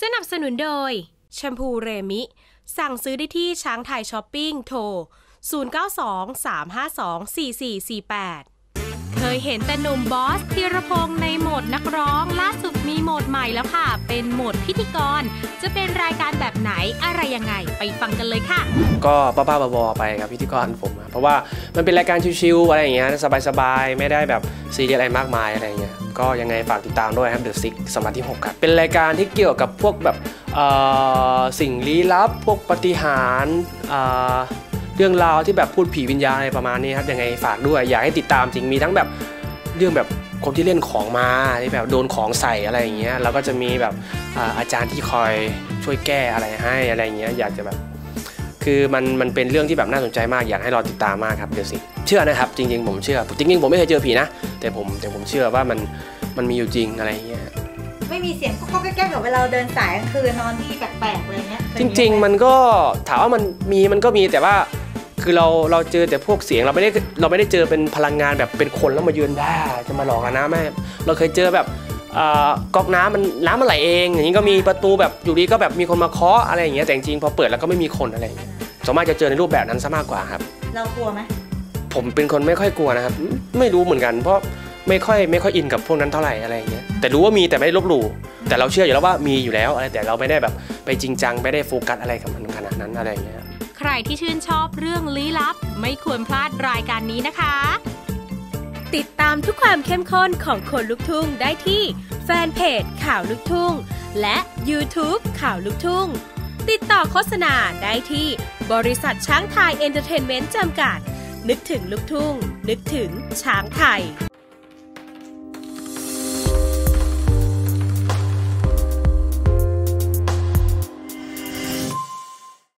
สนับสนุนโดยแชมพูเรมิ สั่งซื้อได้ที่ช้างไทยช้อปปิ้งโทร 0923524448 เคยเห็นแต่หนุ่มบอสธีรพงศ์ในโหมดนักร้อง ล่าสุดมีโหมด ใหม่แล้วค่ะ เป็นโหมดพิธีกร จะเป็นรายการแบบไหนอะไรยังไงไปฟังกันเลยค่ะ ก็บ้าๆบอๆไปกับพิธีกรผมอะเพราะว่ามันเป็นรายการชิวๆอะไรอย่างเงี้ยสบายๆไม่ได้แบบซีเรียสอะไรมากมายอะไรอย่างเงี้ยก็ยังไงฝากติดตามด้วยครับ The Sixth สัมผัสที่6ครับเป็นรายการที่เกี่ยวกับพวกแบบเอ่อสิ่งลี้ลับ พวกปาฏิหารย์เอ่อเรื่องราวที่แบบพูดผีวิญญาณอะไรประมาณนี้ครับยังไงฝากด้วยอยากให้ติดตามจริงมีทั้งแบบเรื่องแบบ คนที่เล่นของมาที่แบบโดนของใส่อะไรอย่างเงี้ยแล้วก็จะมีแบบอ่าอาจารย์ที่คอยช่วยแก้อะไรให้อะไรอย่างเงี้ยอยากจะแบบ คือมันมันเป็นเรื่องที่แบบน่าสนใจมากอยากให้รอติดตามมากครับเดี๋ยวสิเชื่อนะครับ จริง ๆ ผมเชื่อจริงๆผมไม่เคยเจอผีนะ แต่ผมแต่ผมเชื่อว่ามันมันมีอยู่จริงอะไรอย่างเงี้ยไม่มีเสียงก็แก้ๆกับเวลาเราเดินสายกลางคืนนอนที่แปลกๆอะไรเงี้ยจริง ๆ มันก็ถามว่ามันมีมันก็มีแต่ว่า คือเราเราเจอแต่พวกเสียงเราไม่ได้เราไม่ได้เจอเป็นพลังงานแบบเป็นคนแล้วมายืนได้จะมาหลอกกันนะไม่เราเคยเจอแบบเอ่อก๊อกน้ำมันน้ำมันไหลเองอย่างนี้ก็มีประตูแบบอยู่ดีก็แบบมีคนมาเคาะอะไรอย่างเงี้ยแต่จริงๆพอเปิดแล้วก็ไม่มีคนอะไรอย่างเงี้ยส่วนมากจะเจอในรูปแบบนั้นซะมากกว่าครับ เรากลัวไหมผมเป็นคนไม่ค่อยกลัวนะครับ ไม่รู้เหมือนกัน เพราะไม่ค่อยไม่ค่อยอินกับพวกนั้นเท่าไหร่อะไรอย่างเงี้ยแต่รู้ว่ามีแต่ไม่ได้ลบหลู่แต่เราเชื่ออยู่แล้วว่ามีอยู่แล้วอะไรแต่เราไม่ได้แบบไปจริงจังไม่ได้โฟกัสอะไรกับมันขนาดนั้นอะไรอย่างเงี้ย ใครที่ชื่นชอบเรื่องลี้ลับ ไม่ควรพลาดรายการนี้นะคะ ติดตามทุกความเข้มข้นของคนลุกทุ่งได้ที่แฟนเพจข่าวลุกทุ่ง และ YouTube ข่าวลุกทุ่ง ติดต่อโฆษณาได้ที่บริษัทช้างไทยเอนเตอร์เทนเมนต์จำกัด นึกถึงลูกทุ่ง นึกถึงช้างไทย